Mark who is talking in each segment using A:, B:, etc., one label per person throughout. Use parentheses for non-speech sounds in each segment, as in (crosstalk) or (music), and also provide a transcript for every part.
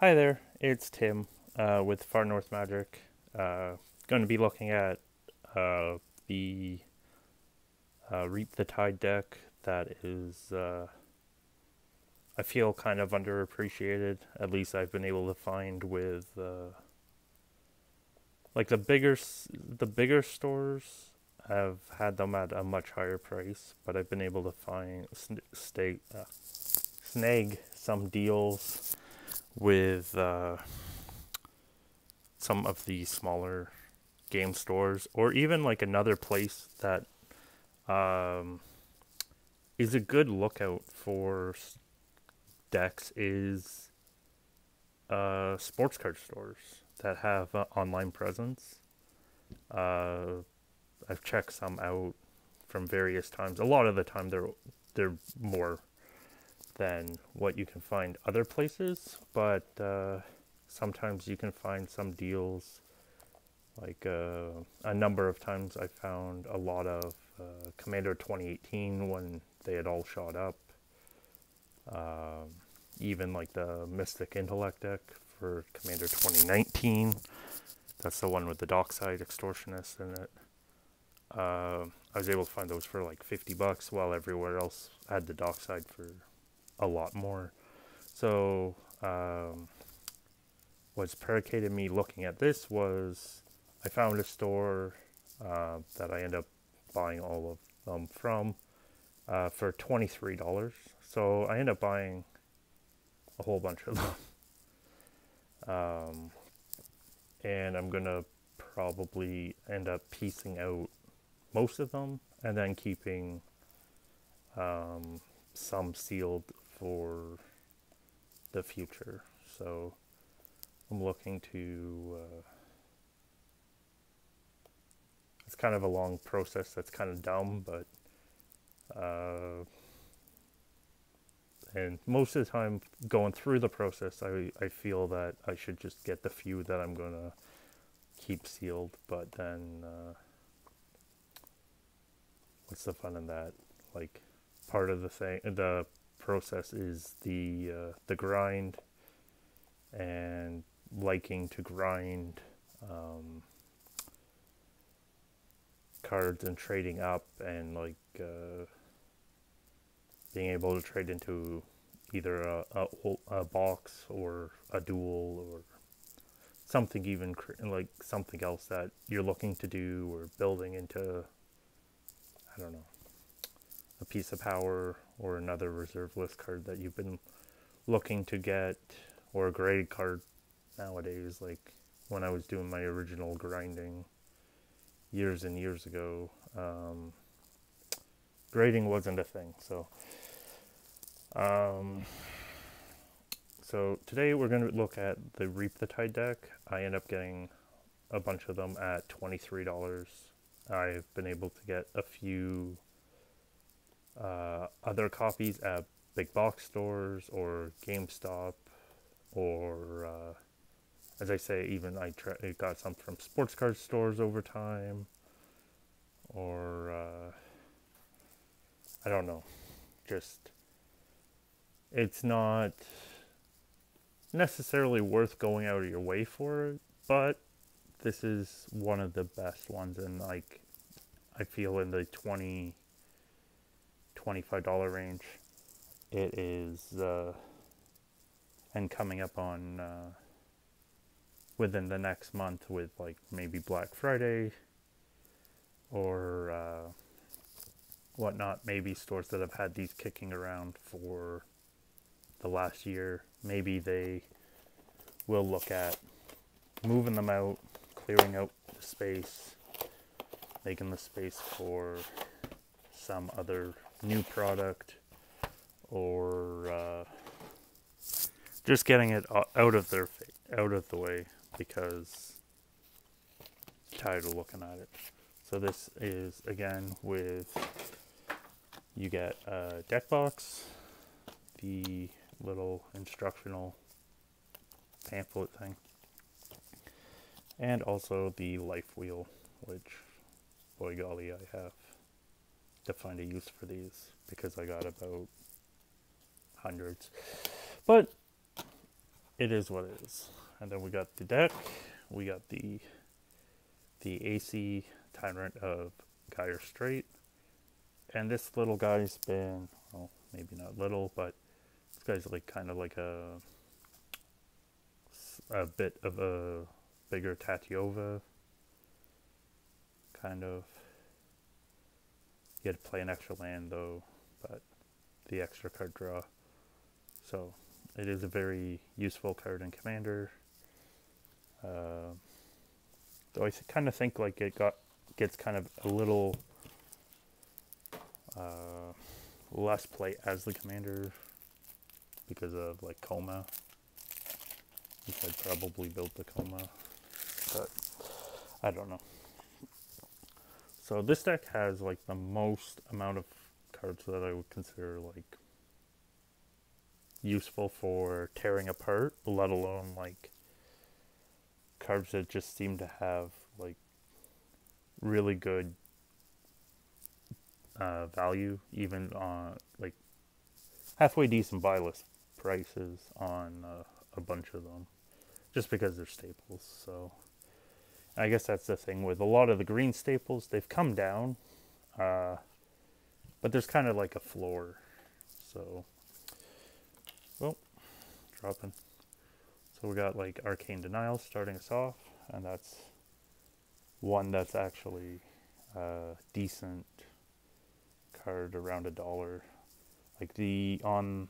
A: Hi there, it's Tim uh, with Far North Magic. Uh, going to be looking at uh, the uh, Reap the Tide deck that is, uh, I feel, kind of underappreciated. At least I've been able to find with, uh, like the bigger the bigger stores have had them at a much higher price, but I've been able to find stay, snag some deals with uh, some of the smaller game stores, or even like another place that um, is a good lookout for decks is uh, sports card stores that have uh, online presence. Uh, I've checked some out from various times. A lot of the time, they're they're more than what you can find other places, but uh, sometimes you can find some deals. Like uh, a number of times, I found a lot of uh, Commander 2018 when they had all shot up. Um, even like the Mystic Intellect deck for Commander 2019. That's the one with the Dockside Extortionist in it. Uh, I was able to find those for like 50 bucks while everywhere else had the Dockside for a lot more. So, um, what's predicated me looking at this was I found a store uh, that I end up buying all of them from uh, for $23. So I end up buying a whole bunch of (laughs) them. Um, and I'm going to probably end up piecing out most of them and then keeping um, some sealed for the future. So I'm looking to. Uh, it's kind of a long process that's kind of dumb, but. Uh, and most of the time, going through the process, I, I feel that I should just get the few that I'm going to keep sealed, but then. Uh, what's the fun in that? Like, part of the thing, the process is the uh, the grind and liking to grind um, cards and trading up and like uh, being able to trade into either a, a, a, box or a duel or something even like something else that you're looking to do or building into I don't know a piece of power or another reserve list card that you've been looking to get or a graded card nowadays like when I was doing my original grinding years and years ago um, grading wasn't a thing so um, so today we're going to look at the Reap the Tide deck. I end up getting a bunch of them at $23. I've been able to get a few uh, other copies at big box stores or GameStop, or uh, as I say, even I tra- got some from sports card stores over time, or uh, I don't know, just it's not necessarily worth going out of your way for but this is one of the best ones, and like I feel in the twenty $25 range. It is, uh, and coming up on uh, within the next month with like maybe Black Friday or uh, whatnot, maybe stores that have had these kicking around for the last year, maybe they will look at moving them out, clearing out the space, making the space for some other new product or uh, just getting it out of their out of the way because I'm tired of looking at it. So this is again with you get a deck box, the little instructional pamphlet thing, and also the life wheel, which boy golly I have to find a use for these because I got about hundreds. But it is what it is. And then we got the deck. We got the the Aesi Tyrant of Gyre Strait. And this little guy's been, well, maybe not little, but this guy's like kind of like a a bit of a bigger Tatyova. Kind of. You had to play an extra land though, but the extra card draw. So it is a very useful card in Commander. Uh, though I kind of think like it got gets kind of a little uh, less play as the commander because of like Koma. Which I'd probably build the Koma, but I don't know. So this deck has like the most amount of cards that I would consider like useful for tearing apart, let alone like cards that just seem to have like really good uh, value, even on like halfway decent buy list prices on uh, a bunch of them, just because they're staples. So I guess that's the thing with a lot of the green staples; they've come down, uh, but there's kind of like a floor. So, well, dropping. So we got like Arcane Denial starting us off, and that's one that's actually a decent card around a dollar. Like the on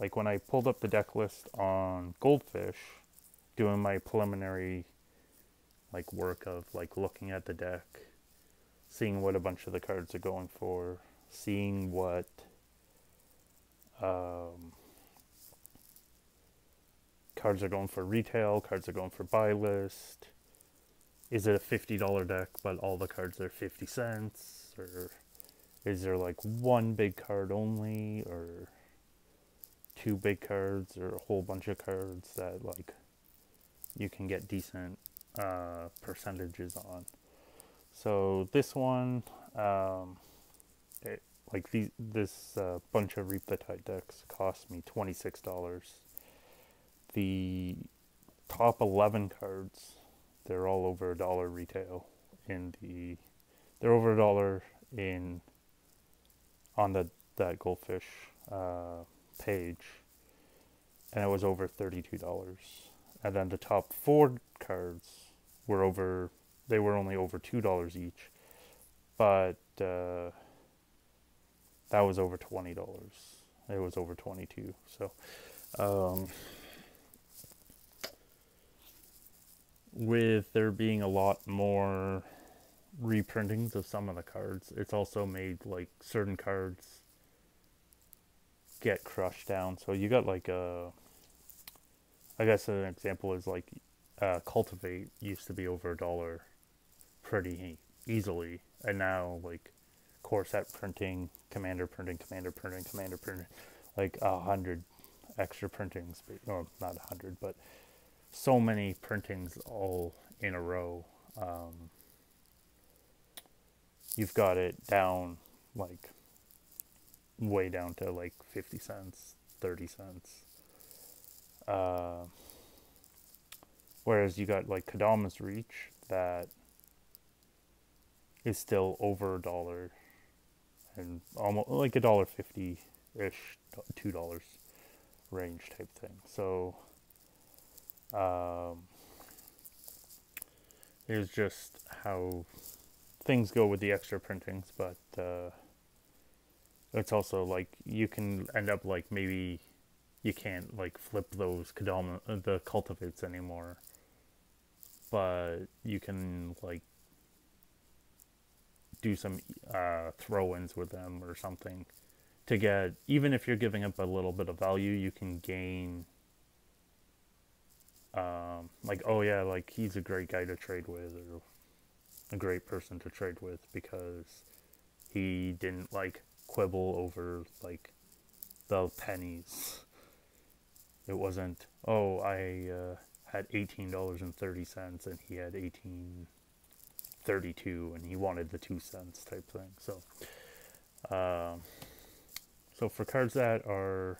A: like when I pulled up the deck list on Goldfish, doing my preliminary like work of like looking at the deck, seeing what a bunch of the cards are going for, seeing what um, cards are going for retail, cards are going for buy list. Is it a $50 deck, but all the cards are 50 cents? Or is there like one big card only? Or two big cards? Or a whole bunch of cards that like you can get decent uh, percentages on? So this one, um, it, like these, this uh, bunch of Reap the Tide decks cost me $26 the top 11 cards, they're all over a dollar retail in the, they're over a dollar in, on the, that goldfish uh, page, and it was over $32. And then the top four cards were over, they were only over $2 each, but uh, that was over $20. It was over 22 So, um, with there being a lot more reprintings of some of the cards, it's also made like certain cards get crushed down. So you got like a, I guess an example is like uh, Cultivate used to be over a dollar pretty easily, and now like core set printing, commander printing, commander printing, commander printing, like a hundred extra printings, or not a hundred, but so many printings all in a row. Um, you've got it down like way down to like 50 cents, 30 cents. Uh, whereas you got like Kodama's Reach that is still over a dollar and almost like a dollar fifty ish, two dollars range type thing. So um, just how things go with the extra printings, but uh, it's also like you can end up like maybe you can't like flip those Kodama, uh, the cultivates anymore, but you can like do some uh, throw-ins with them or something to get even if you're giving up a little bit of value you can gain um, like oh yeah like he's a great guy to trade with or a great person to trade with because he didn't like quibble over like the pennies. It wasn't oh i uh, had $18.30 and he had 18.32 and he wanted the 2 cents type thing so um, so for cards that are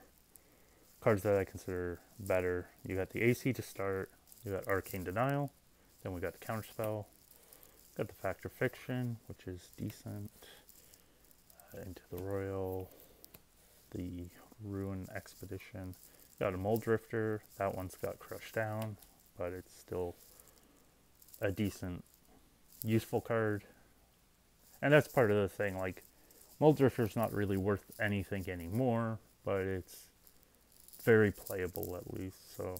A: cards that I consider better. You got the Aesi to start. You got Arcane Denial. Then we got the Counterspell. Got the Fact or Fiction, which is decent. Uh, into the Royal. The Ruin Expedition. Got a Mulldrifter. That one's got crushed down, but it's still a decent, useful card. And that's part of the thing. Like, Mulldrifter's not really worth anything anymore, but it's very playable at least. So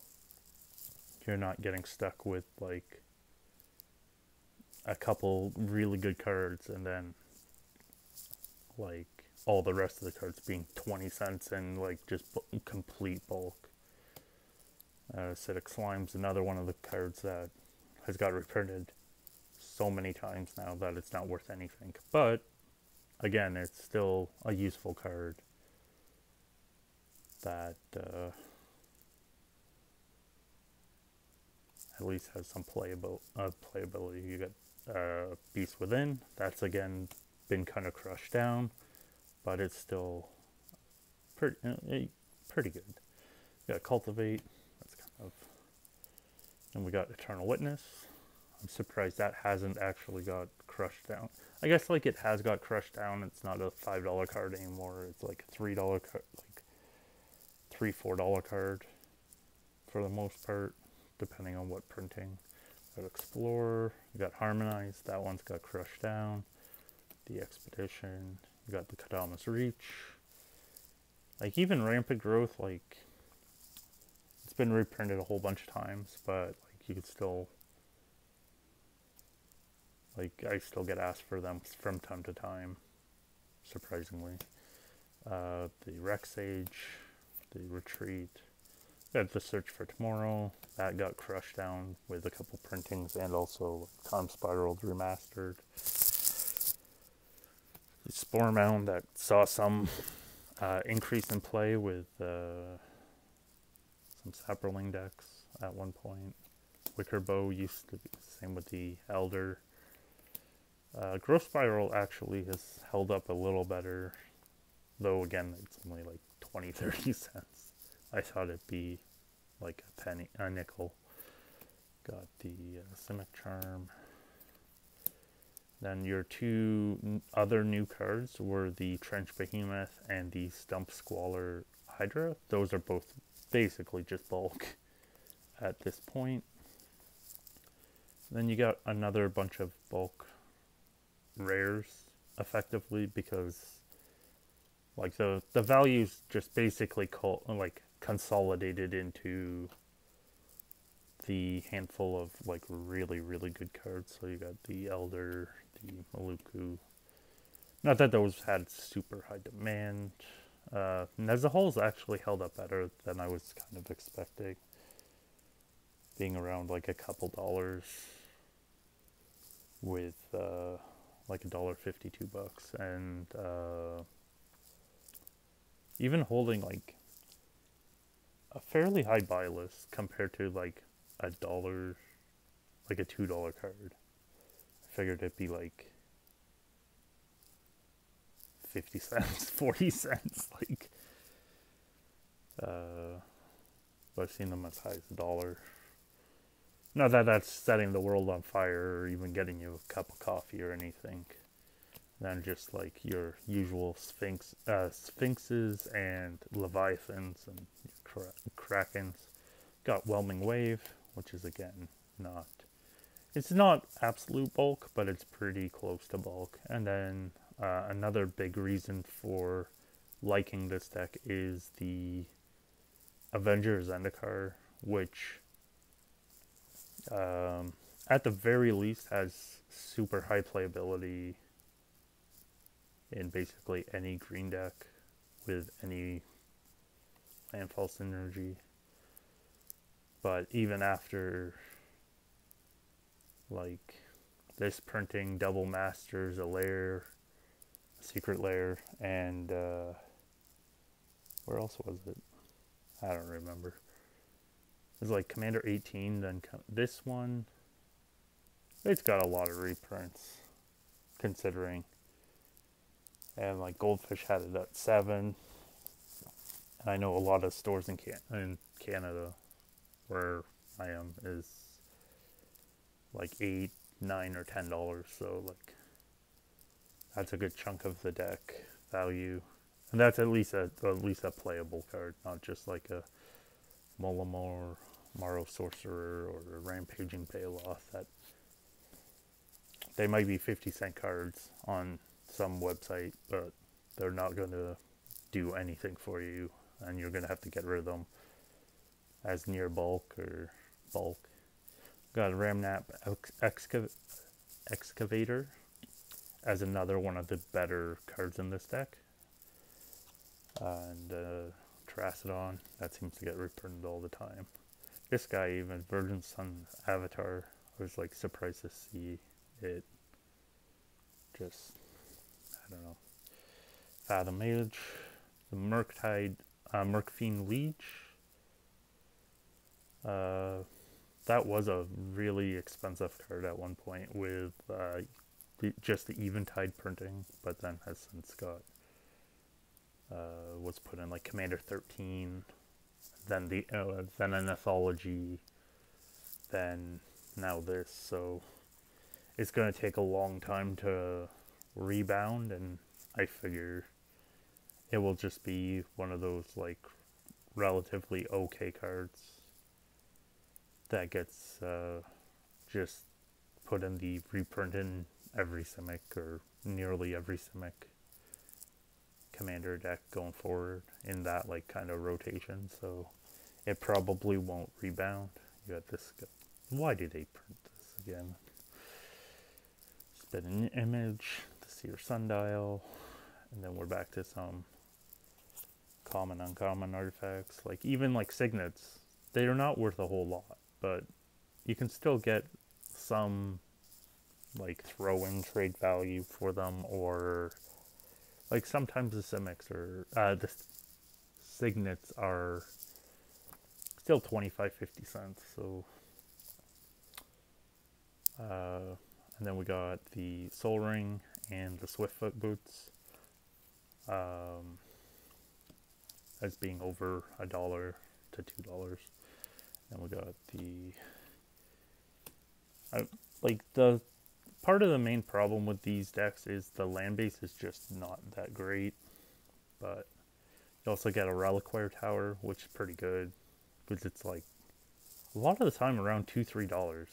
A: you're not getting stuck with like a couple really good cards and then like all the rest of the cards being 20 cents and like just complete bulk. Uh, Acidic Slime's another one of the cards that has got reprinted so many times now that it's not worth anything. But again, it's still a useful card that uh, at least has some playable uh, playability. You got uh, Beast Within. That's again been kind of crushed down, but it's still pretty uh, pretty good. You got Cultivate. That's kind of. And we got Eternal Witness. I'm surprised that hasn't actually got crushed down. I guess like it has got crushed down. It's not a five dollar card anymore. It's like a three dollar card, like three four dollar card for the most part, depending on what printing. We got Explorer. We got Harmonize. That one's got crushed down. The Expedition. Got the Kodama's Reach. Like even Rampant Growth, like it's been reprinted a whole bunch of times, but like you could still like I still get asked for them from time to time, surprisingly. Uh, the Rex Age, the Retreat, the Search for Tomorrow. That got crushed down with a couple printings and also Time Spiraled Remastered. Spore Mound that saw some uh, increase in play with uh, some Saproling decks at one point. Wickerbough used to be the same with the Elder. Uh, Growth Spiral actually has held up a little better, though again it's only like 20, 30 (laughs) cents. I thought it'd be like a penny, a nickel. Got the uh, Simic Charm. Then your two other new cards were the Trench Behemoth and the Stumpsquall Hydra. Those are both basically just bulk (laughs) at this point. Then you got another bunch of bulk rares effectively because like the the values just basically call like consolidated into the handful of like really really good cards. So you got the Elder, the Maluku. Not that those had super high demand. Uh, actually held up better than I was kind of expecting. Being around like a couple dollars with uh, like a dollar fifty-two bucks, and uh, even holding like a fairly high buy list compared to like a dollar, like a two dollar card. Figured it'd be like fifty cents, (laughs) forty cents, like. Uh, I've seen them as high as a dollar. Not that that's setting the world on fire or even getting you a cup of coffee or anything. Than just like your usual sphinx, uh, sphinxes and leviathans and kra- krakens. Got whelming wave, which is again not. It's not absolute bulk, but it's pretty close to bulk. And then uh, another big reason for liking this deck is the Avenger of Zendikar, which um, at the very least has super high playability in basically any green deck with any landfall synergy. But even after like this printing double masters a layer, a Secret Lair, and uh, where else was it? I don't remember. It was like Commander 18, then co- this one. It's got a lot of reprints, considering. And like Goldfish had it at 7. and I know a lot of stores in Can in Canada where I am is like eight, nine, or ten dollars. So like that's a good chunk of the deck value, and that's at least a at least a playable card, not just like a Mulamore, Morrow Sorcerer, or a Rampaging Baloth. That they might be fifty cent cards on some website, but they're not going to do anything for you, and you're going to have to get rid of them as near bulk or bulk. Got a Ramnap excav- Excavator as another one of the better cards in this deck. and uh, Terastodon, that seems to get reprinted all the time. This guy, even Verdant Sun's Avatar, I was like surprised to see it just, I don't know. Fathom Mage, the Murktide, uh, Murkfiend Liege. Uh, that was a really expensive card at one point with uh, the, just the Eventide printing, but then has since got uh, was put in like Commander 13, then the uh, then an anthology, then now this. So it's gonna take a long time to rebound, and I figure it will just be one of those like relatively okay cards that gets uh, just put in the reprint in every Simic or nearly every Simic commander deck going forward in that like kind of rotation. So it probably won't rebound. You got this. Guy. Why did they print this again? Spit an image, the Seer's Sundial, and then we're back to some common, uncommon artifacts. Like even like signets, they are not worth a whole lot, but you can still get some like throw in trade value for them or like sometimes the simics or uh, the signets are still 25 50 cents so uh, and then we got the Sol Ring and the Swiftfoot boots um, as being over a dollar to two dollars and we got the I, like the part of the main problem with these decks is the land base is just not that great. But you also get a Reliquary Tower, which is pretty good. Because it's like a lot of the time around two, three dollars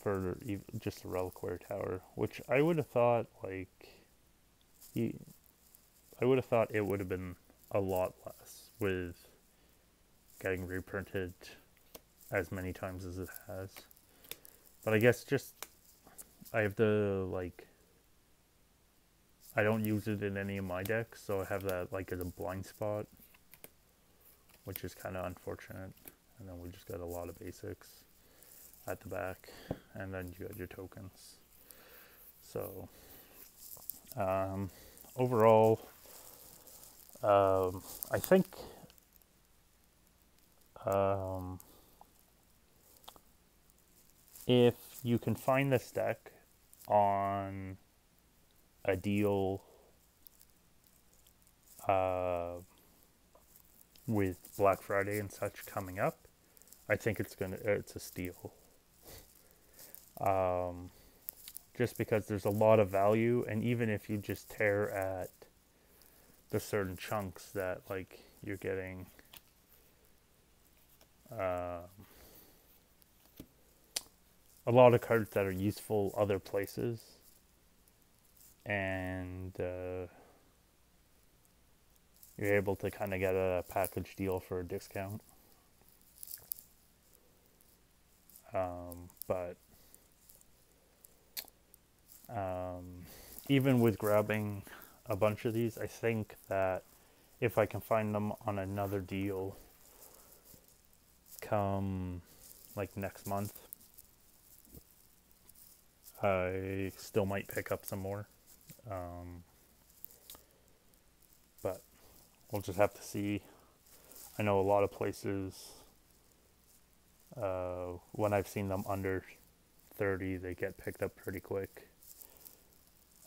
A: for just a Reliquary Tower, which I would have thought like I would have thought it would have been a lot less with getting reprinted as many times as it has. But I guess just I have the like I don't use it in any of my decks, so I have that like as a blind spot, which is kind of unfortunate. And then we just got a lot of basics at the back, and then you got your tokens. So um, overall, um, I think um, if you can find this deck on a deal uh, with Black Friday and such coming up, I think it's gonna it's a steal. Um, just because there's a lot of value, and even if you just tear at the certain chunks that like you're getting. Um, a lot of cards that are useful other places. And uh, you're able to kind of get a package deal for a discount. Um, but um, even with grabbing a bunch of these i think that if i can find them on another deal come like next month I still might pick up some more. Um, but we'll just have to see. I know a lot of places, uh, when I've seen them under 30, they get picked up pretty quick.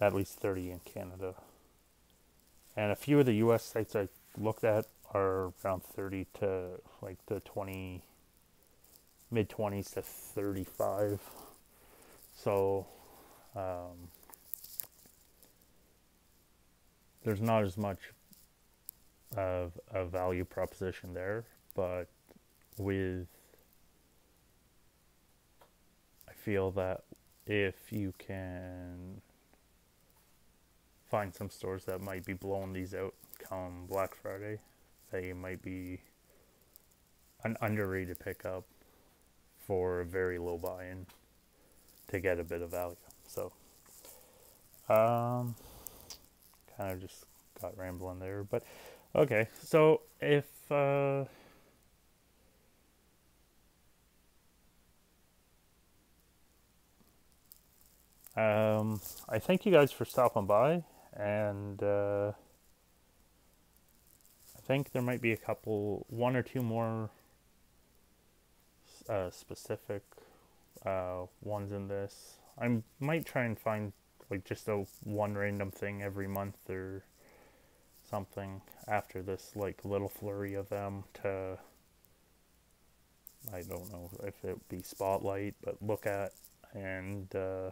A: At least 30 in Canada. And a few of the US sites I looked at are around 30 to like the 20 mid 20s to 35 so um, there's not as much of a value proposition there but with I feel that if you can find some stores that might be blowing these out come Black Friday, they might be an underrated pickup for a very low buy-in to get a bit of value. So, um, kind of just got rambling there, but okay. So if uh, Um, I thank you guys for stopping by, and uh, I think there might be a couple, one or two more uh, specific uh, ones in this. I might try and find like just a one random thing every month or something after this like little flurry of them to I don't know if it be spotlight, but look at and uh,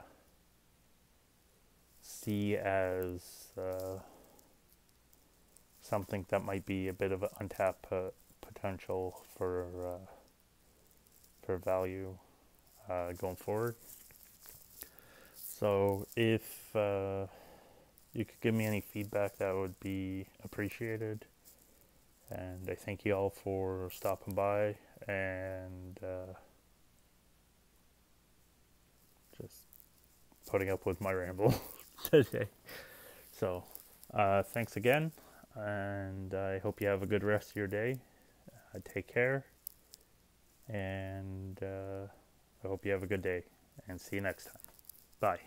A: see as uh, something that might be a bit of an untapped potential for uh, for value uh, going forward. So if uh, you could give me any feedback, that would be appreciated. And I thank you all for stopping by and uh, just putting up with my ramble. (laughs) today. So, uh, thanks again, and I hope you have a good rest of your day. Uh, take care, and uh, I hope you have a good day, and see you next time. Bye.